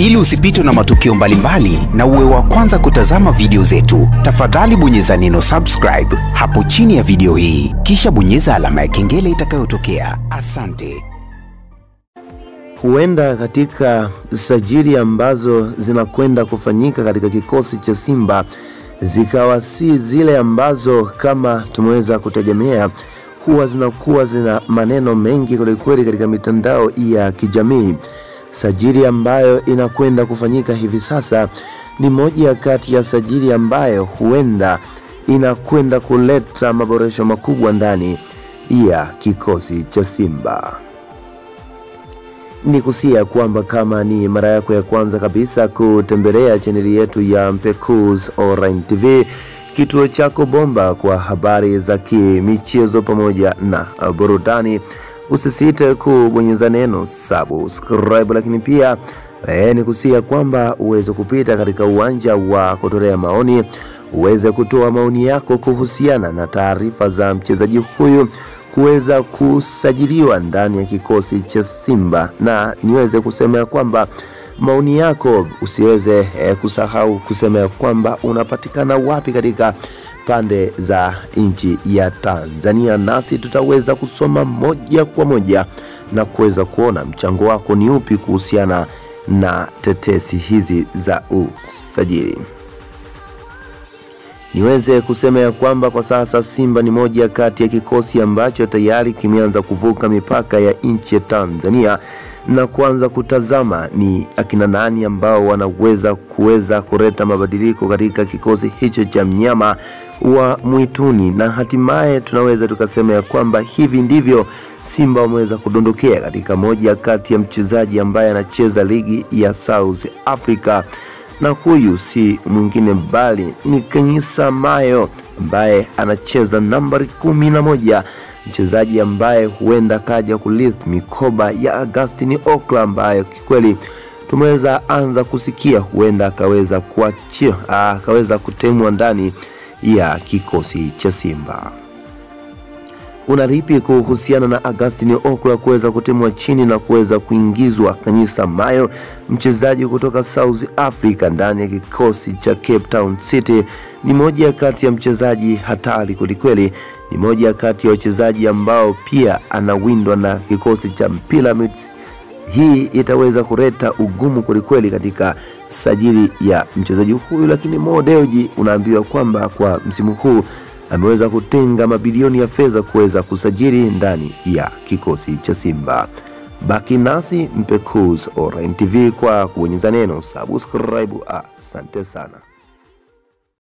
Ili usipitwe na matukio mbalimbali mbali, na uwe wa kwanza kutazama video zetu, tafadhali bonyeza neno subscribe hapo chini ya video hii, kisha bonyeza alama ya kengele itakayotokea. Asante. Huenda katika sajili ambazo zinakwenda kufanyika katika kikosi cha Simba zikawa si zile ambazo kama tumeweza kutegemea, huwa zinakuwa zina maneno mengi kwelikweli katika mitandao ya kijamii. Sajili ambayo inakwenda kufanyika hivi sasa ni moja kati ya sajili ambayo huenda inakwenda kuleta maboresho makubwa ndani ya kikosi cha Simba. Ni kusia kwamba kama ni mara yako ya kwanza kabisa kutembelea chaneli yetu ya Mpekuz Online TV, kituo chako bomba kwa habari za kimichezo pamoja na burudani, usisite kubonyeza neno subscribe, lakini pia eh, ni kusia kwamba uweze kupita katika uwanja wa kutolea maoni, uweze kutoa maoni yako kuhusiana na taarifa za mchezaji huyu kuweza kusajiliwa ndani ya kikosi cha Simba, na niweze kusema ya kwamba maoni yako usiweze eh, kusahau kusema ya kwamba unapatikana wapi katika pande za nchi ya Tanzania, nasi tutaweza kusoma moja kwa moja na kuweza kuona mchango wako ni upi kuhusiana na tetesi hizi za usajili. Niweze kusema ya kwamba kwa sasa Simba ni moja kati ya kikosi ambacho tayari kimeanza kuvuka mipaka ya nchi ya Tanzania na kuanza kutazama ni akina nani ambao wanaweza kuweza kuleta mabadiliko katika kikosi hicho cha mnyama wa mwituni, na hatimaye tunaweza tukasema ya kwamba hivi ndivyo Simba wameweza kudondokea katika moja kati ya mchezaji ambaye anacheza ligi ya South Africa. Na huyu si mwingine bali ni Kanyisa Mayo ambaye anacheza nambari kumi na moja, mchezaji ambaye huenda kaja kurithi mikoba ya Augustine Okla ambaye kikweli tumeweza anza kusikia huenda akaweza kuachia akaweza kutemwa ndani ya kikosi cha Simba. Unaripi kuhusiana na Agustin Okra kuweza kutimwa chini na kuweza kuingizwa Kanyisa Mayo, mchezaji kutoka South Africa ndani ya kikosi cha Cape Town City? Ni moja kati ya mchezaji hatari kwelikweli, ni moja kati ya wachezaji ambao pia anawindwa na kikosi cha Pyramids. Hii itaweza kuleta ugumu kwelikweli katika sajili ya mchezaji huyu, lakini Mo Dewji unaambiwa kwamba kwa msimu huu ameweza kutenga mabilioni ya fedha kuweza kusajili ndani ya kikosi cha Simba. Baki nasi Mpekuz Online TV kwa kubonyeza neno subscribe. Asante sana.